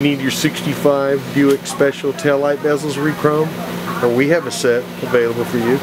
Need your 65 Buick Special taillight bezels re-chrome? Well, we have a set available for you.